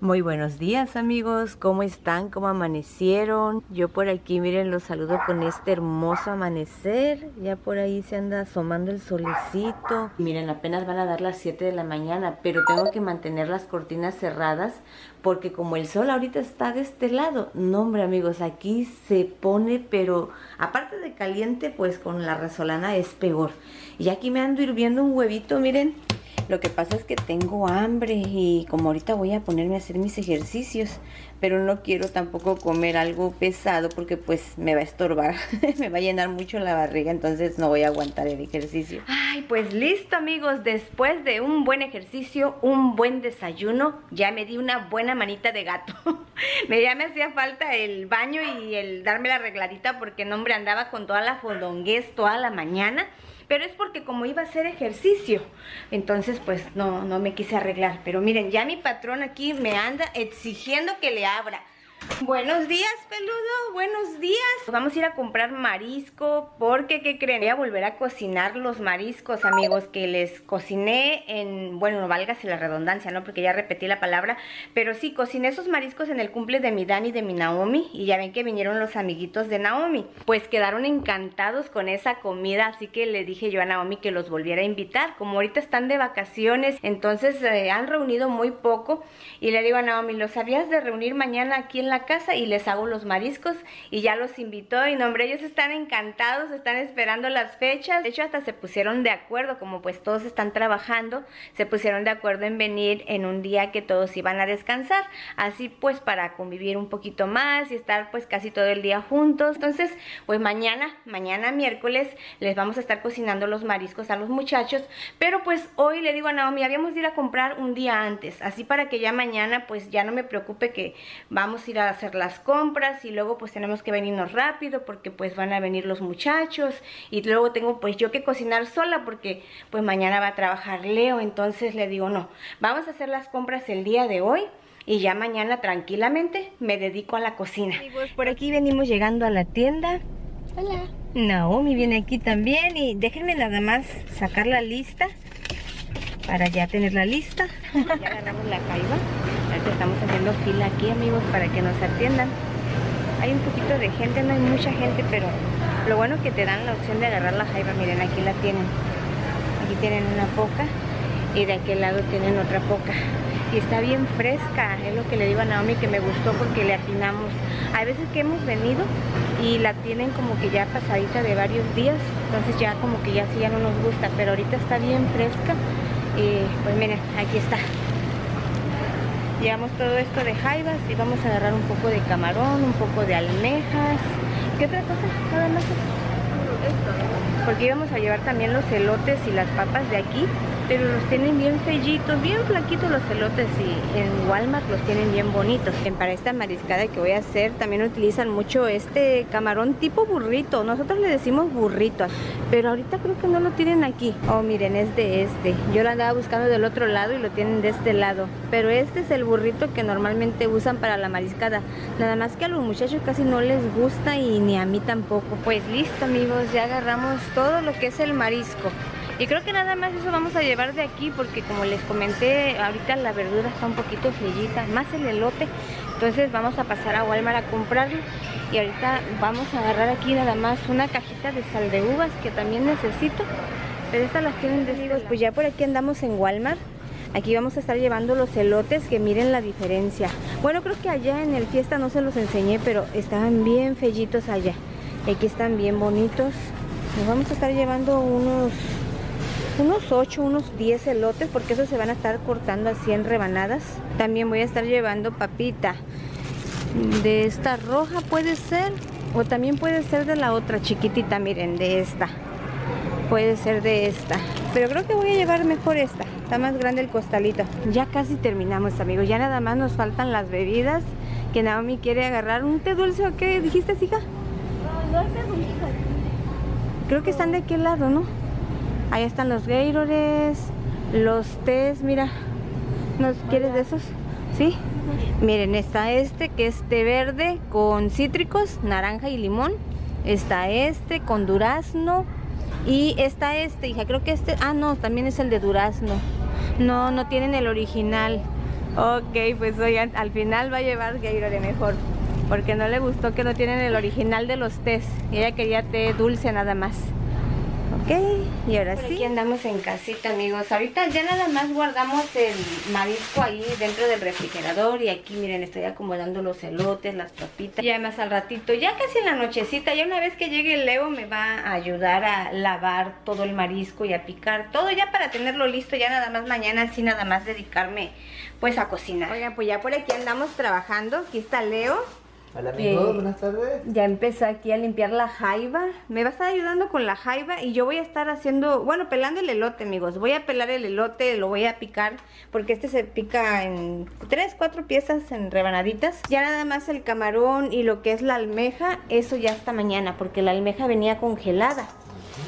Muy buenos días amigos, ¿cómo están? ¿Cómo amanecieron? Yo por aquí, miren, los saludo con este hermoso amanecer. Ya por ahí se anda asomando el solecito. Miren, apenas van a dar las 7 de la mañana, pero tengo que mantener las cortinas cerradas porque como el sol ahorita está de este lado, no hombre amigos, aquí se pone, pero aparte de caliente, pues con la resolana es peor. Y aquí me ando hirviendo un huevito, miren lo que pasa es que tengo hambre y como ahorita voy a ponerme a hacer mis ejercicios, pero no quiero tampoco comer algo pesado porque pues me va a estorbar, me va a llenar mucho la barriga, entonces no voy a aguantar el ejercicio. Ay, pues listo amigos, después de un buen ejercicio, un buen desayuno, ya me di una buena manita de gato. me, ya me hacía falta el baño y el darme la arregladita porque no hombre andaba con toda la fondonguez toda la mañana pero es porque como iba a hacer ejercicio, entonces pues no, no me quise arreglar. Pero miren, ya mi patrón aquí me anda exigiendo que le abra. Buenos días, peludo, buenos días Vamos a ir a comprar marisco Porque, ¿qué creen? Voy a volver a cocinar los mariscos, amigos Que les cociné en... Bueno, no válgase la redundancia, ¿no? Porque ya repetí la palabra Pero sí, cociné esos mariscos en el cumple de mi Dani y de mi Naomi Y ya ven que vinieron los amiguitos de Naomi Pues quedaron encantados con esa comida Así que le dije yo a Naomi que los volviera a invitar Como ahorita están de vacaciones Entonces se han reunido muy poco Y le digo a Naomi, ¿los sabías de reunir mañana aquí en la casa y les hago los mariscos y ya los invitó y nombre ellos están encantados, están esperando las fechas, de hecho hasta se pusieron de acuerdo, como pues todos están trabajando, se pusieron de acuerdo en venir en un día que todos iban a descansar, así pues para convivir un poquito más y estar pues casi todo el día juntos, entonces pues mañana, mañana miércoles les vamos a estar cocinando los mariscos a los muchachos, pero pues hoy le digo a Naomi, habíamos de ir a comprar un día antes, así para que ya mañana pues ya no me preocupe que vamos a ir a hacer las compras y luego pues tenemos que venirnos rápido porque pues van a venir los muchachos y luego tengo pues yo que cocinar sola porque pues mañana va a trabajar Leo, entonces le digo no, vamos a hacer las compras el día de hoy y ya mañana tranquilamente me dedico a la cocina. por aquí venimos llegando a la tienda. Hola. Naomi viene aquí también y déjenme nada más sacar la lista para ya tener la lista. ya agarramos la caiba. Estamos haciendo fila aquí, amigos, para que nos atiendan. Hay un poquito de gente, no hay mucha gente, pero lo bueno que te dan la opción de agarrar la jaiba. Miren, aquí la tienen. Aquí tienen una poca y de aquel lado tienen otra poca. Y está bien fresca, es lo que le digo a Naomi que me gustó porque le atinamos. Hay veces que hemos venido y la tienen como que ya pasadita de varios días, entonces ya como que ya sí ya no nos gusta, pero ahorita está bien fresca y pues miren, aquí está. Llevamos todo esto de jaivas y vamos a agarrar un poco de camarón, un poco de almejas. ¿Qué otra cosa? Nada más. Porque íbamos a llevar también los elotes y las papas de aquí pero los tienen bien fellitos, bien flaquitos los elotes y en Walmart los tienen bien bonitos. Para esta mariscada que voy a hacer también utilizan mucho este camarón tipo burrito, nosotros le decimos burrito, pero ahorita creo que no lo tienen aquí. Oh, miren, es de este. Yo lo andaba buscando del otro lado y lo tienen de este lado, pero este es el burrito que normalmente usan para la mariscada. Nada más que a los muchachos casi no les gusta y ni a mí tampoco. Pues listo amigos, ya agarramos todo lo que es el marisco. Y creo que nada más eso vamos a llevar de aquí porque como les comenté, ahorita la verdura está un poquito flellita, más el elote. Entonces vamos a pasar a Walmart a comprarlo. Y ahorita vamos a agarrar aquí nada más una cajita de sal de uvas que también necesito. Pero estas las tienen de Pues ya por aquí andamos en Walmart. Aquí vamos a estar llevando los elotes que miren la diferencia. Bueno, creo que allá en el fiesta no se los enseñé, pero estaban bien fellitos allá. Aquí están bien bonitos. Nos vamos a estar llevando unos unos 8, unos 10 elotes porque esos se van a estar cortando así en rebanadas. También voy a estar llevando papita de esta roja puede ser o también puede ser de la otra chiquitita, miren, de esta. Puede ser de esta. Pero creo que voy a llevar mejor esta. Está más grande el costalito. Ya casi terminamos, amigos. Ya nada más nos faltan las bebidas que Naomi quiere agarrar. ¿Un té dulce o qué dijiste, hija? No, no. Creo que están de aquel lado, ¿no? Ahí están los Gatorades, los tés, mira. ¿No quieres de esos? ¿Sí? Miren, está este que es té verde con cítricos, naranja y limón. Está este con durazno. Y está este, hija, creo que este... Ah, no, también es el de durazno. No, no tienen el original. Ok, pues oigan, al final va a llevar Gatorade mejor. Porque no le gustó que no tienen el original de los tés. Y ella quería té dulce nada más. Ok, y ahora sí. Aquí andamos en casita, amigos. Ahorita ya nada más guardamos el marisco ahí dentro del refrigerador. Y aquí, miren, estoy acomodando los elotes, las papitas. Ya más al ratito, ya casi en la nochecita, ya una vez que llegue el Leo me va a ayudar a lavar todo el marisco y a picar todo ya para tenerlo listo. Ya nada más mañana, así nada más dedicarme pues a cocinar. Oigan, pues ya por aquí andamos trabajando. Aquí está Leo. Hola amigos, eh, buenas tardes. Ya empezó aquí a limpiar la jaiba. Me va a estar ayudando con la jaiba y yo voy a estar haciendo, bueno, pelando el elote, amigos. Voy a pelar el elote, lo voy a picar porque este se pica en tres, cuatro piezas en rebanaditas. Ya nada más el camarón y lo que es la almeja, eso ya está mañana porque la almeja venía congelada.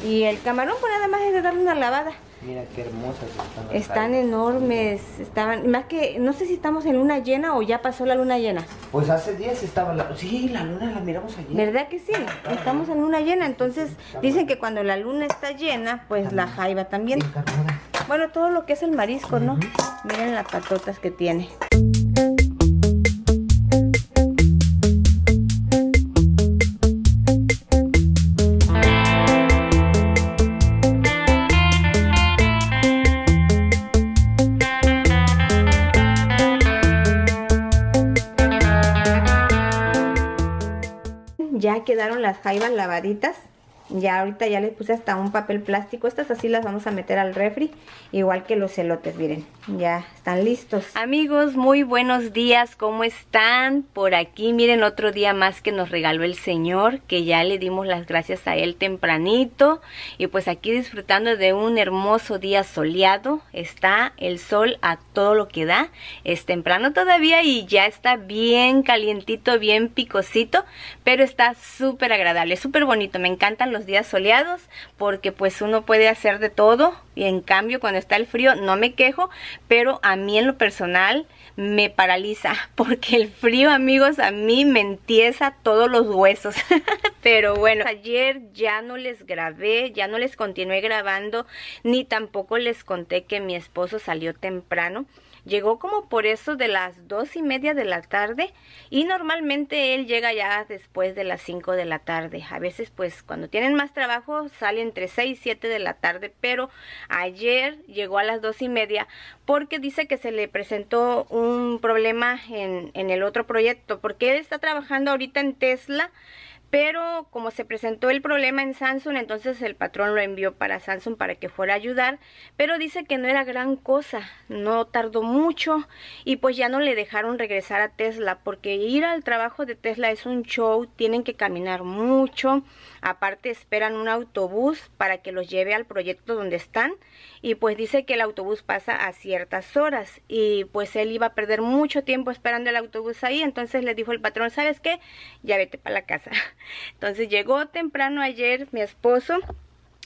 Y el camarón pues nada más es de darle una lavada. Mira qué hermosas están. Están enormes, estaban, más que, no sé si estamos en luna llena o ya pasó la luna llena. Pues hace días estaba la, sí, la luna la miramos ayer. ¿Verdad que sí? Estamos en luna llena, entonces dicen que cuando la luna está llena, pues la jaiba también. Bueno, todo lo que es el marisco, ¿no? Miren las patotas que tiene. Quedaron las jaivas lavaditas. Ya ahorita ya les puse hasta un papel plástico. Estas así las vamos a meter al refri. Igual que los elotes, miren. Ya están listos. Amigos, muy buenos días. ¿Cómo están? Por aquí, miren, otro día más que nos regaló el Señor. Que ya le dimos las gracias a Él tempranito. Y pues aquí disfrutando de un hermoso día soleado. Está el sol a todo lo que da. Es temprano todavía y ya está bien calientito, bien picosito. Pero está súper agradable, súper bonito. Me encantan los días soleados porque pues uno puede hacer de todo y en cambio cuando está el frío no me quejo, pero a mí en lo personal me paraliza porque el frío amigos a mí me entiesa todos los huesos. Pero bueno ayer ya no les grabé ya no les continué grabando ni tampoco les conté que mi esposo salió temprano Llegó como por eso de las dos y media de la tarde y normalmente él llega ya después de las cinco de la tarde. A veces pues cuando tienen más trabajo sale entre seis y siete de la tarde, pero ayer llegó a las dos y media porque dice que se le presentó un problema en, en el otro proyecto, porque él está trabajando ahorita en Tesla pero como se presentó el problema en Samsung, entonces el patrón lo envió para Samsung para que fuera a ayudar, pero dice que no era gran cosa, no tardó mucho y pues ya no le dejaron regresar a Tesla porque ir al trabajo de Tesla es un show, tienen que caminar mucho, aparte esperan un autobús para que los lleve al proyecto donde están y pues dice que el autobús pasa a ciertas horas y pues él iba a perder mucho tiempo esperando el autobús ahí, entonces le dijo el patrón, ¿sabes qué? Ya vete para la casa. Entonces llegó temprano ayer mi esposo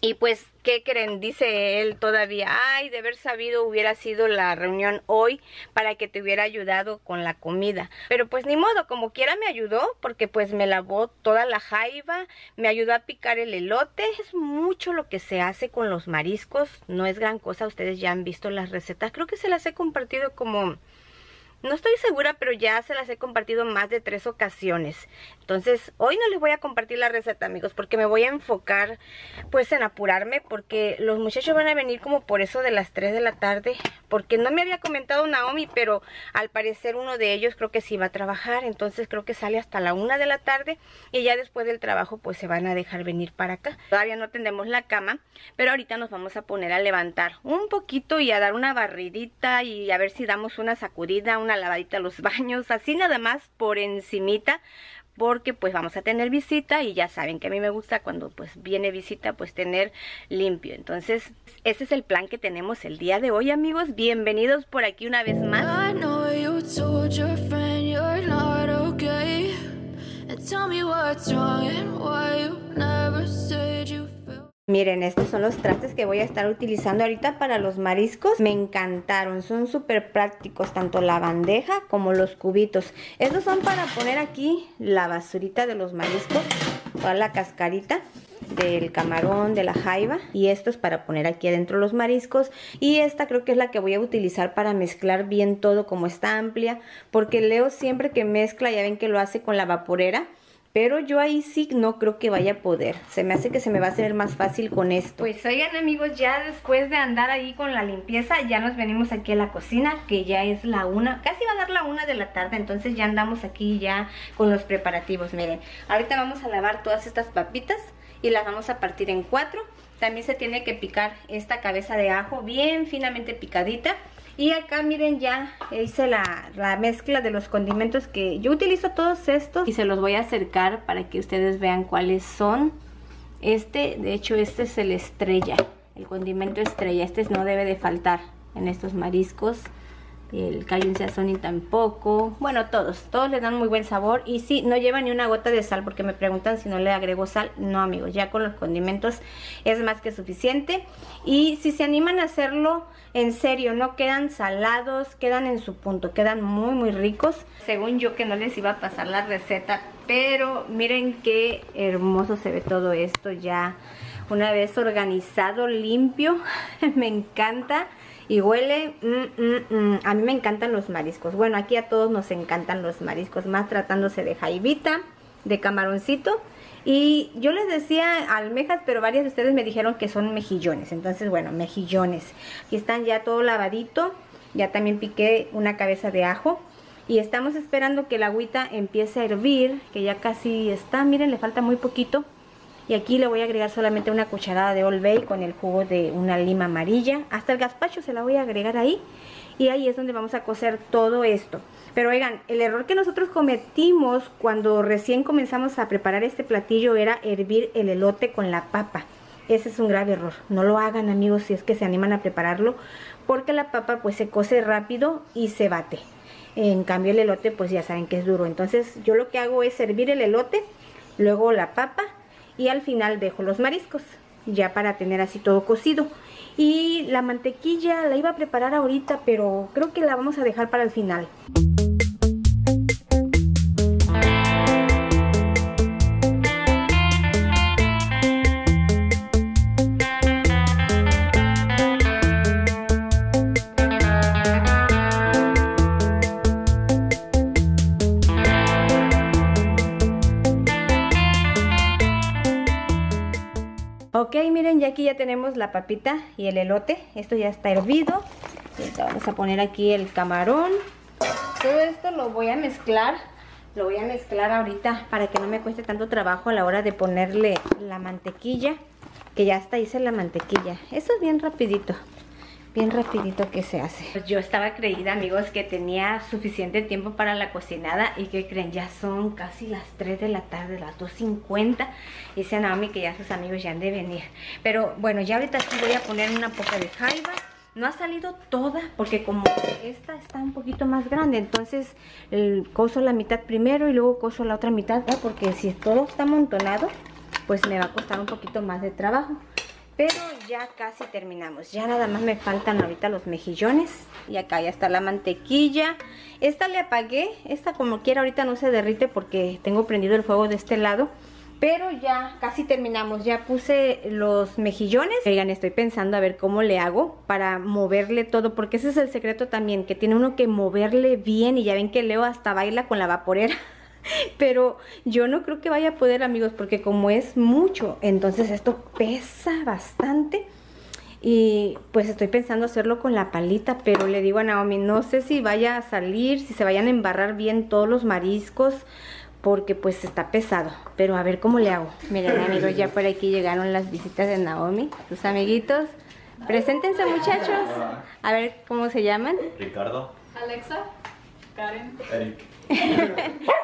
y pues, ¿qué creen? Dice él todavía, ay, de haber sabido hubiera sido la reunión hoy para que te hubiera ayudado con la comida. Pero pues ni modo, como quiera me ayudó porque pues me lavó toda la jaiba, me ayudó a picar el elote. Es mucho lo que se hace con los mariscos, no es gran cosa, ustedes ya han visto las recetas. Creo que se las he compartido como no estoy segura, pero ya se las he compartido más de tres ocasiones. Entonces, hoy no les voy a compartir la receta, amigos, porque me voy a enfocar, pues, en apurarme, porque los muchachos van a venir como por eso de las 3 de la tarde, porque no me había comentado Naomi, pero al parecer uno de ellos creo que sí va a trabajar, entonces creo que sale hasta la 1 de la tarde, y ya después del trabajo, pues, se van a dejar venir para acá. Todavía no tendemos la cama, pero ahorita nos vamos a poner a levantar un poquito y a dar una barridita y a ver si damos una sacudida, una lavadita a los baños, así nada más por encimita, porque pues vamos a tener visita y ya saben que a mí me gusta cuando pues viene visita pues tener limpio. Entonces ese es el plan que tenemos el día de hoy amigos. Bienvenidos por aquí una vez más. Miren, estos son los trastes que voy a estar utilizando ahorita para los mariscos. Me encantaron, son súper prácticos, tanto la bandeja como los cubitos. Estos son para poner aquí la basurita de los mariscos, toda la cascarita. del camarón, de la jaiba y esto es para poner aquí adentro los mariscos y esta creo que es la que voy a utilizar para mezclar bien todo como está amplia porque Leo siempre que mezcla ya ven que lo hace con la vaporera pero yo ahí sí no creo que vaya a poder. Se me hace que se me va a hacer más fácil con esto. Pues oigan amigos, ya después de andar ahí con la limpieza, ya nos venimos aquí a la cocina, que ya es la una, casi va a dar la una de la tarde, entonces ya andamos aquí ya con los preparativos. Miren, ahorita vamos a lavar todas estas papitas y las vamos a partir en cuatro. También se tiene que picar esta cabeza de ajo bien finamente picadita. Y acá miren ya hice la, la, mezcla de los condimentos que yo utilizo todos estos. Y se los voy a acercar para que ustedes vean cuáles son. Este, de hecho este es el estrella, el condimento estrella, este no debe de faltar en estos mariscos el Cajun Sazón tampoco. Bueno, todos, todos le dan muy buen sabor. Y sí, no lleva ni una gota de sal porque me preguntan si no le agrego sal. No, amigos, ya con los condimentos es más que suficiente. Y si se animan a hacerlo, en serio, no quedan salados, quedan en su punto, quedan muy, muy ricos. Según yo que no les iba a pasar la receta, pero miren qué hermoso se ve todo esto ya. Una vez organizado, limpio, me encanta y huele, mm, mm, mm. a mí me encantan los mariscos. Bueno, aquí a todos nos encantan los mariscos, más tratándose de jaibita, de camaroncito. Y yo les decía almejas, pero varias de ustedes me dijeron que son mejillones. Entonces, bueno, mejillones. Aquí están ya todo lavadito. Ya también piqué una cabeza de ajo. Y estamos esperando que la agüita empiece a hervir, que ya casi está. Miren, le falta muy poquito. Y aquí le voy a agregar solamente una cucharada de Old Bay con el jugo de una lima amarilla. Hasta el gazpacho se la voy a agregar ahí. Y ahí es donde vamos a cocer todo esto. Pero oigan, el error que nosotros cometimos cuando recién comenzamos a preparar este platillo era hervir el elote con la papa. Ese es un grave error. No lo hagan amigos si es que se animan a prepararlo. Porque la papa pues se cose rápido y se bate. En cambio el elote pues ya saben que es duro. Entonces yo lo que hago es hervir el elote, luego la papa y al final dejo los mariscos ya para tener así todo cocido. Y la mantequilla la iba a preparar ahorita pero creo que la vamos a dejar para el final aquí ya tenemos la papita y el elote. Esto ya está hervido. vamos a poner aquí el camarón. Todo esto lo voy a mezclar. Lo voy a mezclar ahorita para que no me cueste tanto trabajo a la hora de ponerle la mantequilla. Que ya está, hice la mantequilla. Eso es bien rapidito bien rapidito que se hace. Pues yo estaba creída, amigos, que tenía suficiente tiempo para la cocinada y que creen, ya son casi las 3 de la tarde, las 2.50. Dice Naomi que ya sus amigos ya han de venir. Pero bueno, ya ahorita sí voy a poner una poca de jaiba. No ha salido toda porque como esta está un poquito más grande, entonces el coso la mitad primero y luego coso la otra mitad, porque si todo está amontonado, pues me va a costar un poquito más de trabajo. Pero ya casi terminamos. Ya nada más me faltan ahorita los mejillones. Y acá ya está la mantequilla. Esta le apagué. Esta como quiera ahorita no se derrite porque tengo prendido el fuego de este lado. Pero ya casi terminamos. Ya puse los mejillones. Oigan, estoy pensando a ver cómo le hago para moverle todo. Porque ese es el secreto también. Que tiene uno que moverle bien. Y ya ven que Leo hasta baila con la vaporera. Pero yo no creo que vaya a poder, amigos, porque como es mucho, entonces esto pesa bastante. Y pues estoy pensando hacerlo con la palita, pero le digo a Naomi, no sé si vaya a salir, si se vayan a embarrar bien todos los mariscos, porque pues está pesado. Pero a ver cómo le hago. Miren, amigos, ya por aquí llegaron las visitas de Naomi, sus amiguitos. Preséntense, muchachos. A ver cómo se llaman. Ricardo. Alexa. Karen. Eric.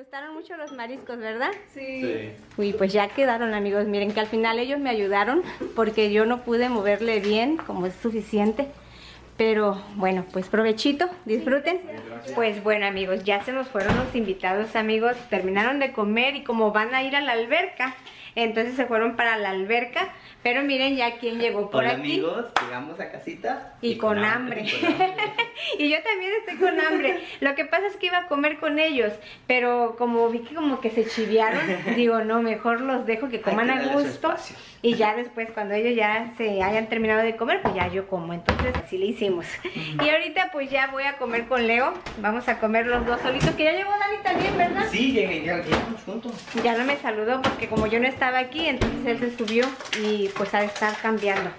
gustaron mucho los mariscos, ¿verdad? Sí. Sí. Uy, pues ya quedaron amigos. Miren que al final ellos me ayudaron porque yo no pude moverle bien como es suficiente. Pero bueno, pues provechito, disfruten. Pues bueno amigos, ya se nos fueron los invitados amigos, terminaron de comer y como van a ir a la alberca, Entonces se fueron para la alberca. Pero miren ya quién llegó por Hola aquí. amigos, llegamos a casita. Y, con, hambre. y con hambre. y yo también estoy con hambre. Lo que pasa es que iba a comer con ellos, pero como vi que como que se chiviaron, digo, no, mejor los dejo que coman a gusto. Y ya después, cuando ellos ya se hayan terminado de comer, pues ya yo como. Entonces así le hicimos. Y ahorita pues ya voy a comer con Leo. Vamos a comer los dos solitos, que ya llegó Dani también, ¿verdad? Sí, llegué, ya llegamos juntos. Ya no me saludó porque como yo no estaba aquí, entonces él se subió y pues ha de estar cambiando.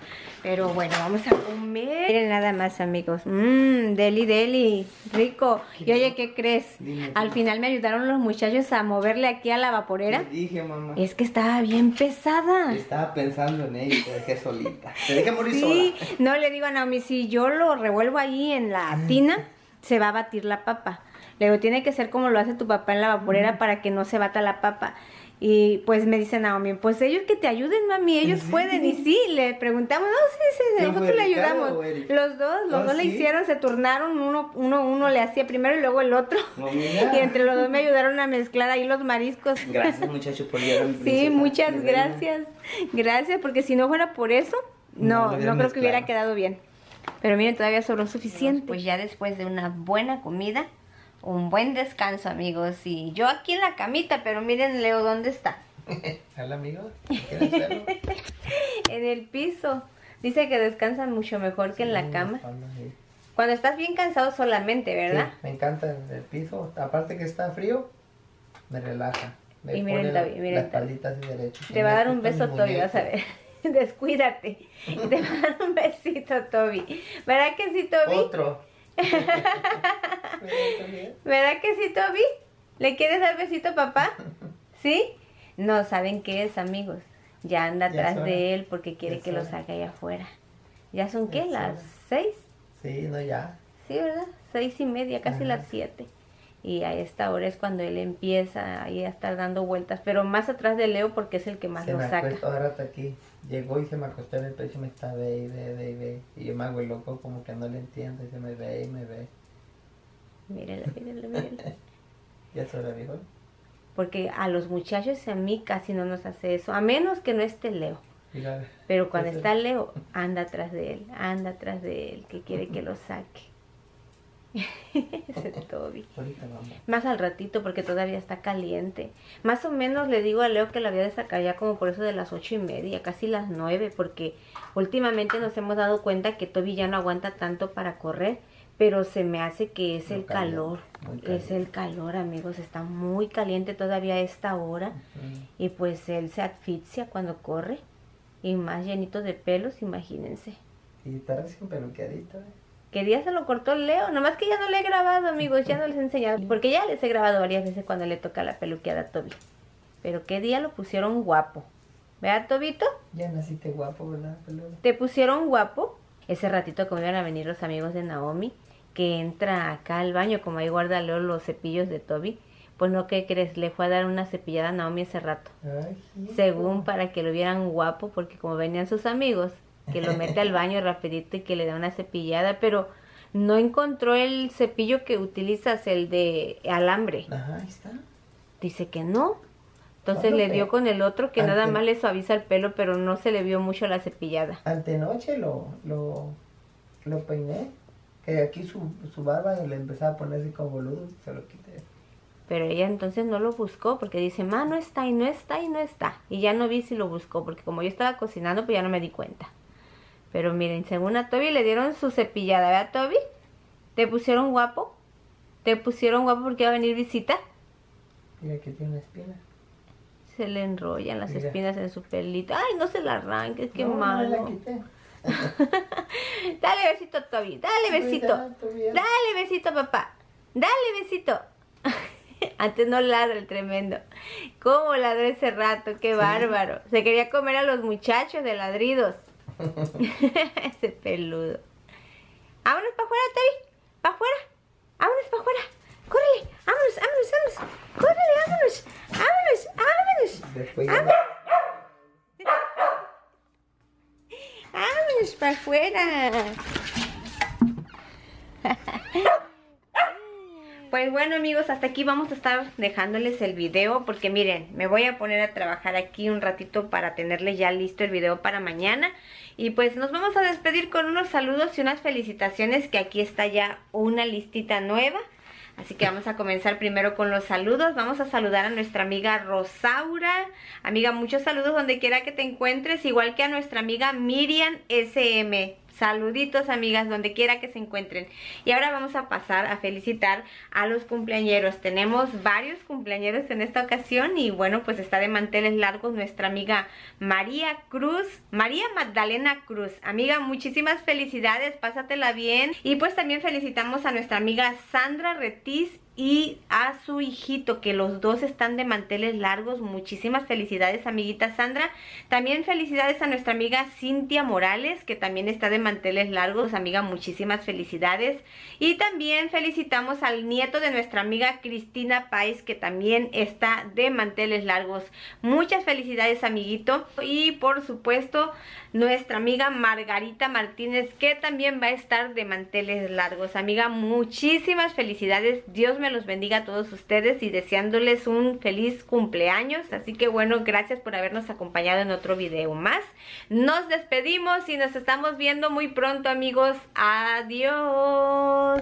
Pero bueno, vamos a comer. Miren nada más, amigos. Mmm, deli, deli. Rico. Y oye, ¿qué crees? Dime, Al final me ayudaron los muchachos a moverle aquí a la vaporera. Dije, mamá. Es que estaba bien pesada. Estaba pensando en ella y te dejé solita. Te dejé morir Sí, sola. no le digo a Naomi, si yo lo revuelvo ahí en la tina, se va a batir la papa. Le digo, tiene que ser como lo hace tu papá en la vaporera para que no se bata la papa. Y pues me dice Naomi, pues ellos que te ayuden, mami, ellos Sí. pueden. Y sí, le preguntamos, no, sí, sí, ¿Quién nosotros le ayudamos. Los dos, los Ah, dos le hicieron, se turnaron, uno, uno, uno le hacía primero y luego el otro. Y entre los dos me ayudaron a mezclar ahí los mariscos. Gracias, muchachos, por llegar Sí, princesa, muchas gracias. Gracias, porque si no fuera por eso, No, no, creo que hubiera quedado bien. Pero miren, todavía sobró suficiente. Pues ya después de una buena comida, un buen descanso, amigos. Y yo aquí en la camita, pero miren, Leo, ¿dónde está? Hola, amigos. ¿Quieres verlo? En el piso. Dice que descansan mucho mejor que en la cama. sí. Cuando estás bien cansado solamente, ¿verdad? Sí, me encanta el, el piso. Aparte que está frío, me relaja. Me Y miren, Toby, miren. Te va a dar un beso, Toby, vas a ver. Descuídate. Te va a dar un besito, Toby. ¿Verdad que sí, Toby? Otro. ¿Verdad que sí, Toby? ¿Le quieres dar besito a papá? ¿Sí? No, ¿saben qué es, amigos? Ya anda atrás de él porque quiere Ya que lo saque allá afuera. ¿Ya son qué? ¿Las seis? Sí, no, ya. Sí, ¿verdad? Seis y media, casi Ajá. las siete. Y a esta hora es cuando él empieza ahí a estar dando vueltas, pero más atrás de Leo porque es el que más se lo me saca. ahora hasta aquí. Llegó y se me acostó en el pecho y me está ve y ve, ve y ve. Y yo me hago el loco como que no le entiendo y se me ve y me ve. Mírenlo, mírenlo, mírenlo. Ya hora, viejo. Porque a los muchachos y a mí casi no nos hace eso, a menos que no esté Leo. Pero cuando está Leo, anda atrás de él, anda atrás de él, que quiere que lo saque. Ese Toby. ahorita vamos. Más al ratito porque todavía está caliente. Más o menos le digo a Leo que la había de sacar ya como por eso de las ocho y media, casi las nueve, porque últimamente nos hemos dado cuenta que Toby ya no aguanta tanto para correr, pero se me hace que es Muy el calor. muy Es el calor, amigos, está muy caliente todavía a esta hora. Y pues él se asfixia cuando corre. Y más llenito de pelos, imagínense. Y está recién peluqueadito, ¿eh? ¿Qué día se lo cortó Leo? Nomás que ya no le he grabado, amigos, ya no les he enseñado. Porque ya les he grabado varias veces cuando le toca la peluqueada a Toby. Pero qué día lo pusieron guapo. ¿Verdad, Tobito? Ya naciste guapo, ¿verdad, peludo? Te pusieron guapo. Ese ratito como iban a venir los amigos de Naomi, que entra acá al baño, como ahí guarda Leo los cepillos de Toby. Pues no, ¿qué crees? Le fue a dar una cepillada a Naomi ese rato. Ay, según para que lo vieran guapo, porque como venían sus amigos, que lo mete al baño rapidito y que le da una cepillada, pero no encontró el cepillo que utilizas, el de alambre. Ajá, ahí está. Dice que no. Entonces No, le dio con el otro que nada más le suaviza el pelo, pero no se le vio mucho la cepillada. Antenoche lo, lo, lo peiné. Que aquí su, su barba le empezaba a ponerse como boludo. Se lo quité. Pero ella entonces no lo buscó porque dice, ma, no está y no está y no está. Y ya no vi si lo buscó porque como yo estaba cocinando, pues ya no me di cuenta. Pero miren, según a Toby le dieron su cepillada, ¿verdad, Toby? ¿Te pusieron guapo? ¿Te pusieron guapo porque iba a venir visita? Mira que tiene una espina. Se le enrollan las Mira. espinas en su pelito. Ay, no se la arranques, qué No, no la malo. quité. Dale besito, Toby, dale besito. Dale besito, papá. Dale besito. Antes no ladra el tremendo. ¿Cómo ladró ese rato? Qué bárbaro. Se quería comer a los muchachos de ladridos. ese peludo. Vámonos para afuera, Toby. Para afuera. Vámonos para afuera. Córrele. Vámonos, vámonos, vámonos. Córrele, vámonos. Vámonos, vámonos. Después Vámonos para afuera. Pues bueno amigos, hasta aquí vamos a estar dejándoles el video porque miren, me voy a poner a trabajar aquí un ratito para tenerles ya listo el video para mañana. Y pues nos vamos a despedir con unos saludos y unas felicitaciones que aquí está ya una listita nueva. Así que vamos a comenzar primero con los saludos. Vamos a saludar a nuestra amiga Rosaura. Amiga, muchos saludos donde quiera que te encuentres, igual que a nuestra amiga Miriam SM. Saluditos amigas, donde quiera que se encuentren. Y ahora vamos a pasar a felicitar a los cumpleañeros. Tenemos varios cumpleañeros en esta ocasión y bueno, pues está de manteles largos nuestra amiga María Cruz, María Magdalena Cruz. Amiga, muchísimas felicidades, pásatela bien. Y pues también felicitamos a nuestra amiga Sandra Retiz y a su hijito que los dos están de manteles largos. Muchísimas felicidades amiguita Sandra. También felicidades a nuestra amiga Cintia Morales que también está de manteles largos. Amiga muchísimas felicidades. Y también felicitamos al nieto de nuestra amiga Cristina Pais que también está de manteles largos. Muchas felicidades amiguito. Y por supuesto nuestra amiga Margarita Martínez que también va a estar de manteles largos. Amiga muchísimas felicidades. Dios me los bendiga a todos ustedes y deseándoles un feliz cumpleaños. Así que bueno, gracias por habernos acompañado en otro video más. Nos despedimos y nos estamos viendo muy pronto amigos. Adiós.